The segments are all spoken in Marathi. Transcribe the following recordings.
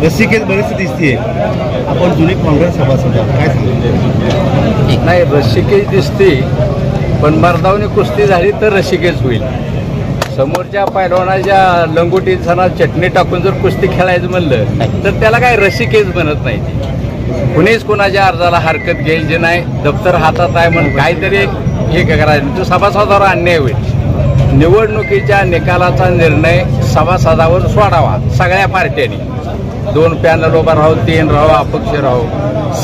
रसिकेत बरीचशी दिसते आपण जुनी काँग्रेस सभासद काय सांगतो नाही रसिकेच दिसते पण मर्दावनी कुस्ती झाली तर रसिकेच होईल. समोरच्या पैलवानाच्या लंगोटीसना चटणी टाकून जर कुस्ती खेळायचं म्हणलं तर त्याला काय रसिकेच बनत नाही कुणीच कोणाच्या अर्जाला हरकत घेईल जे नाही दप्तर हातात आहे म्हणून काहीतरी हे करायचं. तो सभासदावर अन्याय होईल. निवडणुकीच्या निकालाचा निर्णय सभासदावर सोडावा सगळ्या पार्ट्यांनी. दोन पॅनल उभा राहू तीन राहू अपक्ष राहू.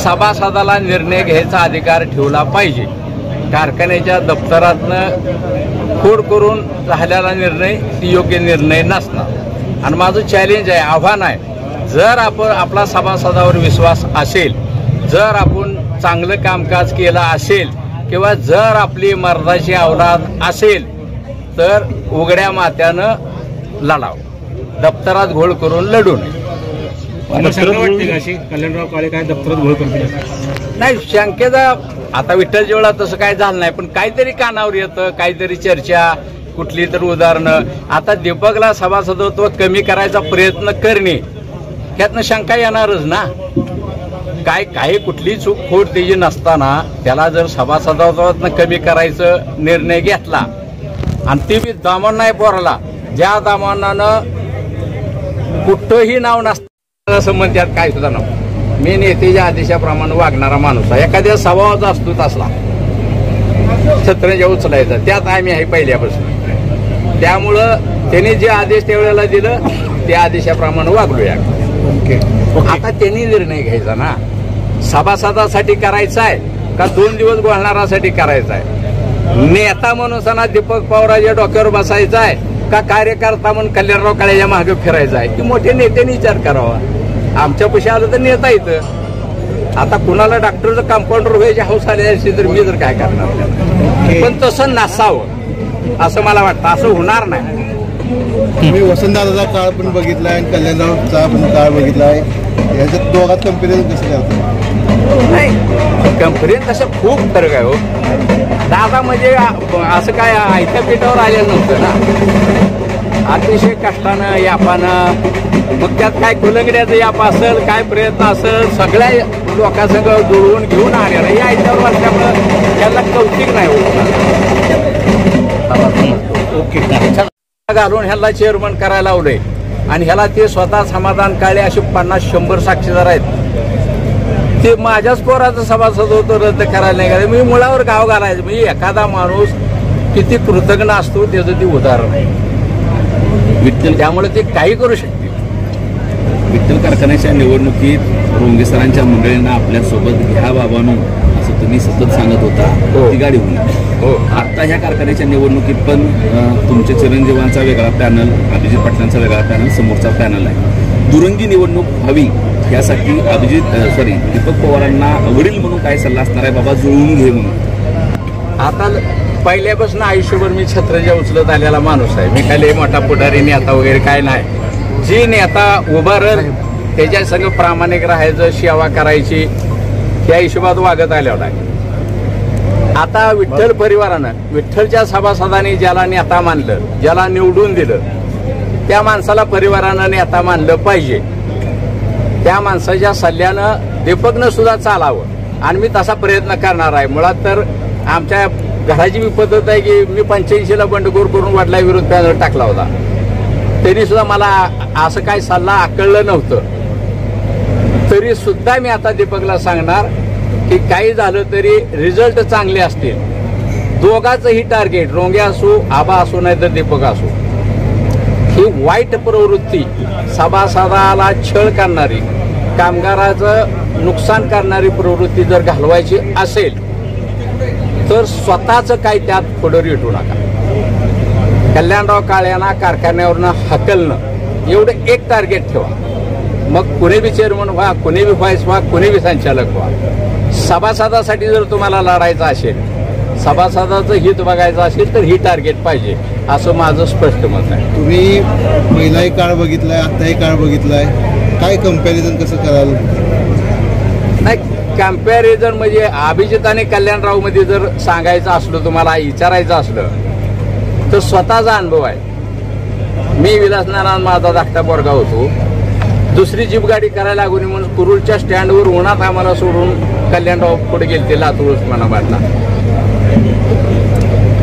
सभासदाला निर्णय घ्यायचा अधिकार ठेवला पाहिजे. कारखान्याच्या दप्तरातनं खोड करून झालेला निर्णय ती योग्य निर्णय नसणार. आणि माझं चॅलेंज आहे आव्हान आहे जर आपण आपला सभासदावर विश्वास असेल जर आपण चांगलं कामकाज केलं असेल किंवा जर आपली मर्दाची अवलाद असेल तर उघड्या मात्यानं लढावं. दप्तरात घोळ करून लढू नये. कल्याणराव काळे काय दप्तरात घोळ करतील नाही शंकेचा आता विठ्ठल जेवढा तसं काय झालं नाही पण काहीतरी कानावर येतं काहीतरी चर्चा कुठली तर उदाहरणं. आता दीपकला सभासदत्व कमी करायचा प्रयत्न करणे ह्यातनं शंका येणारच ना. काय काही कुठली चूक खोट त्याची नसताना त्याला जर सभासदत्वातनं कमी करायचं निर्णय घेतला आणि ती बी दामण नाही पोराला ज्या दामनानं कुठंही नाव नसतं संबंध त्यात काय सुद्धा नाव? मी नेतेच्या आदेशाप्रमाणे वागणारा माणूस आहे. एखाद्या स्वभावाचा असतो असला छत्रंजा उचलायचा त्यात आम्ही आहे पहिल्यापासून. त्यामुळं त्यांनी जे आदेश त्यावेळेला दिलं त्या आदेशाप्रमाणे वागलोया. ओके. आता त्यांनी निर्णय घ्यायचा ना. सभासदासाठी करायचा आहे का दोन दिवस गोळणारासाठी करायचा आहे? नेता म्हणून सणा दीपक पवाराच्या डोक्यावर बसायचा आहे. का कार्यकर्ता म्हणून कल्याणराव काळेच्या मागे फिरायचा आहे? की मोठ्या नेत्याने विचार करावा. आमच्या पैसे आलं तर नेता येतं आता कुणाला डॉक्टरचं कंपाऊंडर व्हायची हौस आली असेल तर मी तर काय करणार? पण तसं नसावं. असं मला वाटतं. असं होणार नाही. तुम्ही वसंतदादाचा काळ पण बघितलाय आणि कल्याणरावचा पण काळ बघितलाय याच्यात दोघात कंपॅरिझन कसं करतो? नाही कंपनीत तसं खूप फरक आहे हो. दादा म्हणजे असं काय आयत्या पेटावर आलेलं नव्हतं ना. अतिशय कष्टानं यापानं. मग त्यात काय कुलंगड्याचं याप असेल काय प्रयत्न असेल सगळ्या लोकांसंग जुळवून घेऊन आलेला या आयत्यावर असल्यामुळं त्याला कौतिक नाही होत ओके. घालून ह्याला चेअरमन करायला लावलंय. आणि ह्याला ते स्वतः समाधान काळे असे पन्नास शंभर साक्षीदार आहेत. ते माझ्याच पोराचं सभासद होतं रद्द करायला नाही करायचं मी मुळावर गाव घालायचं. म्हणजे एखादा माणूस किती कृतज्ञ असतो त्याचं ते उदाहरण आहे. विठ्ठल त्यामुळे ते काही करू शकते विठ्ठल कारखान्याच्या निवडणुकीत रोंगे सरांच्या मंडळींना आपल्यासोबत घ्या बाबानो असं तुम्ही सतत सांगत होता. हो. ती गाडी होऊन. हो. आता ह्या कारखान्याच्या निवडणुकीत पण तुमच्या चिरंजीवांचा वेगळा पॅनल अभिजित पाटलांचा वेगळा पॅनल समोरचा पॅनल आहे. दुरंगी निवडणूक व्हावी. यासाठी अभिजित सॉरी दीपक पवारांना वडील म्हणून काय सल्ला असणार आहे बाबा जुळवून घे म्हणून? आता पहिल्यापासून आयुष्यभर मी छत्रजा उचलत आलेला माणूस आहे. मी काय मोठा पुढारी नेता वगैरे काय नाही. जी नेता उभारल त्याच्या सगळं प्रामाणिक राहायचं सेवा करायची त्या हिशोबात वागत आलेला आहे. आता विठ्ठल परिवारानं विठ्ठलच्या सभासदांनी ज्याला नेता मानलं ज्याला निवडून दिलं त्या माणसाला परिवारानं नेता मानलं पाहिजे. त्या माणसाच्या सल्ल्यानं दीपकनं सुद्धा चालावं. आणि मी तसा प्रयत्न करणार आहे. मुळात तर आमच्या घराची मी पद्धत आहे की मी पंच्याऐंशीला बंडखोर करून वडला विरोध पॅनल टाकला होता. त्यांनी सुद्धा मला असं काय सल्ला आकळलं नव्हतं. तरी सुद्धा मी आता दीपकला सांगणार की काही झालं तरी रिझल्ट चांगले असतील. दोघांचंही टार्गेट रोंगे असो आबा असो नाही तर दीपक असो. ही वाईट प्रवृत्ती सभासदाला छळ करणारी कामगाराचं नुकसान करणारी प्रवृत्ती जर घालवायची असेल तर स्वतःचं काय त्यात पुढं रेटू नका. कल्याणराव काळ्यांना कारखान्यावरनं हकलणं एवढं एक टार्गेट ठेवा. मग कुणी बी चेअरमन व्हा कुणी बी व्हाईस व्हा कुणी बी संचालक व्हा. सभासदासाठी जर तुम्हाला लढायचं असेल सभासदाचं हित बघायचं असेल तर ही टार्गेट पाहिजे असं माझं स्पष्ट मत आहे. तुम्ही पहिलाही काळ बघितलाय आताही काळ बघितलाय. काय कंपॅरिझन कसं कराल? नाही कंपॅरिझन म्हणजे अभिजित आणि कल्याणरावमध्ये जर सांगायचं असलं तुम्हाला विचारायचं असलं तर स्वतःचा अनुभव आहे. मी विलासनारायण माझा धाकटा पोरगा होतो. दुसरी जीप गाडी करायला लागून म्हणून कुरुलच्या स्टँडवर उन्हात आम्हाला सोडून कल्याणराव पुढे गेले ते लातूर उस्मानाबादला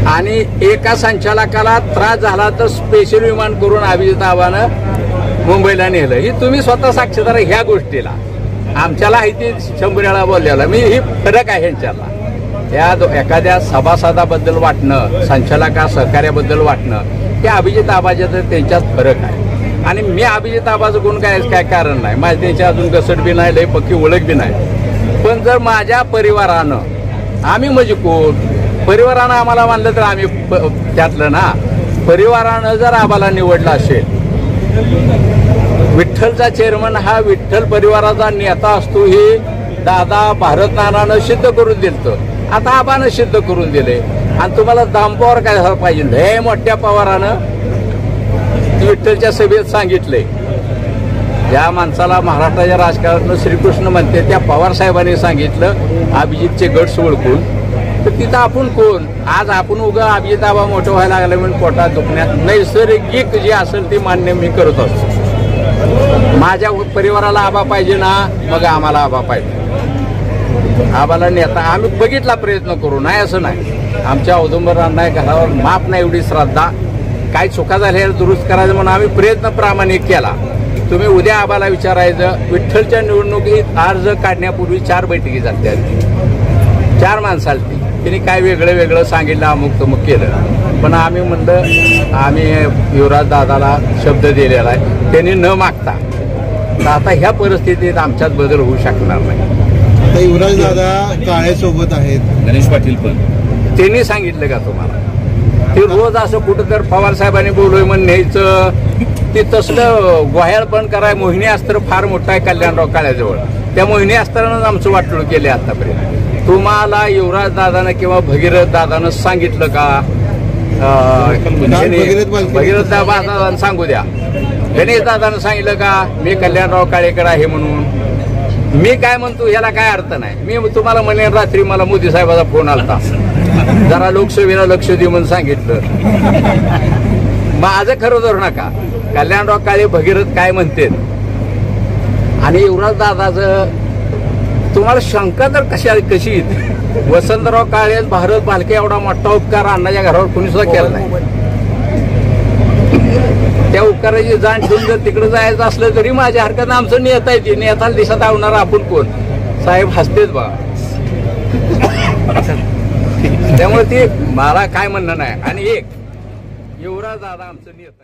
आणि एका संचालकाला त्रास झाला तर स्पेशल विमान करून अभिजित आव्हानं मुंबईला नेलं. ही तुम्ही स्वतः साक्षीदार ह्या गोष्टीला. आमच्याला आहे ती शंभर वेळा बोललेला. मी ही फरक आहे ह्यांच्याला या एखाद्या सभासदाबद्दल वाटणं संचालका सहकार्याबद्दल वाटणं हे अभिजित आबाजाचं त्यांच्यात फरक आहे. आणि मी अभिजित आबाचं गुण काय काय कारण नाही. माझ्या त्यांची अजून घसट बी नाही लय पक्की ओळख बी नाही. पण जर माझ्या परिवारानं आम्ही म्हणजे कोण? परिवारानं आम्हाला मानलं तर आम्ही प- त्यातलं ना. परिवारानं जर आम्हाला निवडलं असेल विठ्ठलचा चेअरमन हा विठ्ठल परिवाराचा नेता असतो हे दादा भारत नानानं सिद्ध करून दिलं आता आबानं सिद्ध करून दिले आणि तुम्हाला दांपावर काय झालं पाहिजे? लय मोठ्या पवारानं विठ्ठलच्या सभेत सांगितले ज्या माणसाला महाराष्ट्राच्या राजकारणात श्रीकृष्ण म्हणते त्या पवार साहेबांनी सांगितलं अभिजितचे गट ओळखून. तर तिथं आपण कोण? आज आपण उगा अभिजित मोठं व्हायला लागलं म्हणून पोटात दुखण्यात. नैसर्गिक जे असेल ते मान्य मी करत असतो. माझ्या परिवाराला आबा पाहिजे ना मग आम्हाला आबा पाहिजे. आबाला नेता आम्ही बघितला प्रयत्न करू नाही असं नाही. आमच्या औदुंबरांना घरावर माप नाही एवढी श्रद्धा. काय चुका झाल्या दुरुस्त करायचं म्हणून आम्ही प्रयत्न प्रामाणिक केला. तुम्ही उद्या आबाला विचारायचं विठ्ठलच्या निवडणुकीत अर्ज काढण्यापूर्वी चार बैठकी झाल्या चार माणसं ती त्यांनी काय वेगळं वेगळं सांगितलं अमुक तमुक केलं. पण आम्ही म्हणलं आम्ही युवराज दादाला शब्द दिलेला आहे. त्यांनी न मागता तर आता ह्या परिस्थितीत आमच्यात बदल होऊ शकणार नाही. आता युवराज दादा काळे सोबत आहेत. गणेश पाटील पण. त्यांनी सांगितलं का तुम्हाला? ते रोज असं कुठं तर पवार साहेबांनी बोलूय म्हणून न्यायचं. ते तसलं गोह्याळ पण कराय मोहिनी अस्त्र फार मोठा आहे कल्याणराव काळ्याजवळ. त्या मोहिनी अस्त्रानं आमचं वाटलं केले आतापर्यंत. तुम्हाला युवराज दादानं किंवा भगीरथ दादानं सांगितलं का? भगीरथ दादानं सांगू द्या. गणेश दादानं सांगितलं का मी कल्याणराव काळेकर आहे म्हणून. मी काय म्हणतो याला काय अर्थ नाही. मी तुम्हाला म्हणेन रात्री मला मोदी साहेबाचा फोन आलता. जरा लोकसभेला लक्ष दे म्हणून सांगितलं. माझं खरं धरू नका. कल्याणराव काळे भगीरथ काय म्हणते आणि युवराज दादाचं तुम्हाला शंका तर कशा कशी? वसंतराव काळे भारत बालके एवढा मोठा उपकार अण्णाच्या घरावर कुणी सुद्धा केला नाही. त्या उपकाराची जाण ठेवून जर तिकडे जायचं असलं तरी माझ्या हरकत आमचं नेता येते नेताला दिसत आवणार आपण कोण? साहेब हसतेच बा. त्यामुळे ते मला काय म्हणणं नाही. आणि एक युवराज दादा आमचं नेता.